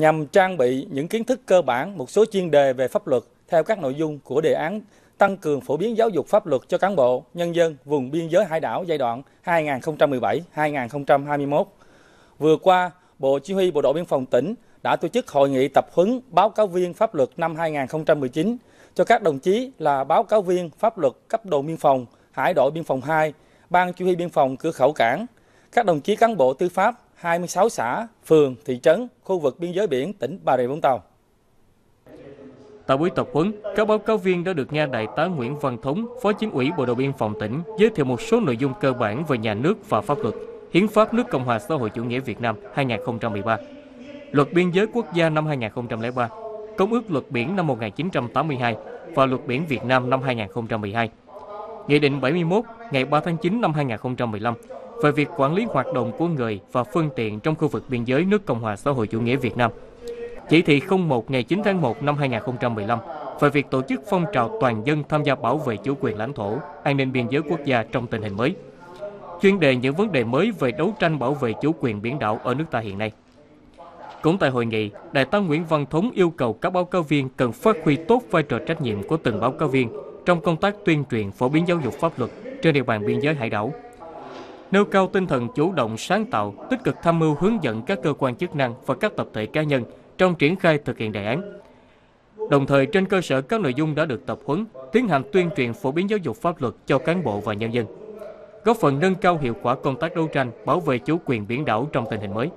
nhằm trang bị những kiến thức cơ bản một số chuyên đề về pháp luật theo các nội dung của đề án tăng cường phổ biến giáo dục pháp luật cho cán bộ, nhân dân vùng biên giới hải đảo giai đoạn 2017-2021. Vừa qua, Bộ Chỉ huy Bộ đội Biên phòng tỉnh đã tổ chức hội nghị tập huấn báo cáo viên pháp luật năm 2019 cho các đồng chí là báo cáo viên pháp luật cấp độ biên phòng, hải đội biên phòng 2, ban chỉ huy biên phòng cửa khẩu cảng, các đồng chí cán bộ tư pháp 26 xã, phường, thị trấn, khu vực biên giới biển tỉnh Bà Rịa Vũng Tàu. Tại buổi tập huấn, các báo cáo viên đã được nghe Đại tá Nguyễn Văn Thống, Phó Chính ủy Bộ đội Biên phòng tỉnh giới thiệu một số nội dung cơ bản về nhà nước và pháp luật, Hiến pháp nước Cộng hòa xã hội chủ nghĩa Việt Nam 2013, Luật biên giới quốc gia năm 2003, Công ước luật biển năm 1982 và Luật biển Việt Nam năm 2012. Nghị định 71 ngày 3 tháng 9 năm 2015 về việc quản lý hoạt động của người và phương tiện trong khu vực biên giới nước Cộng hòa xã hội chủ nghĩa Việt Nam. Chỉ thị 01 ngày 9 tháng 1 năm 2015 về việc tổ chức phong trào toàn dân tham gia bảo vệ chủ quyền lãnh thổ, an ninh biên giới quốc gia trong tình hình mới. Chuyên đề những vấn đề mới về đấu tranh bảo vệ chủ quyền biển đảo ở nước ta hiện nay. Cũng tại hội nghị, Đại tá Nguyễn Văn Thống yêu cầu các báo cáo viên cần phát huy tốt vai trò trách nhiệm của từng báo cáo viên trong công tác tuyên truyền phổ biến giáo dục pháp luật trên địa bàn biên giới hải đảo. Nêu cao tinh thần chủ động sáng tạo, tích cực tham mưu hướng dẫn các cơ quan chức năng và các tập thể cá nhân trong triển khai thực hiện đề án. Đồng thời trên cơ sở các nội dung đã được tập huấn, tiến hành tuyên truyền phổ biến giáo dục pháp luật cho cán bộ và nhân dân, góp phần nâng cao hiệu quả công tác đấu tranh bảo vệ chủ quyền biển đảo trong tình hình mới.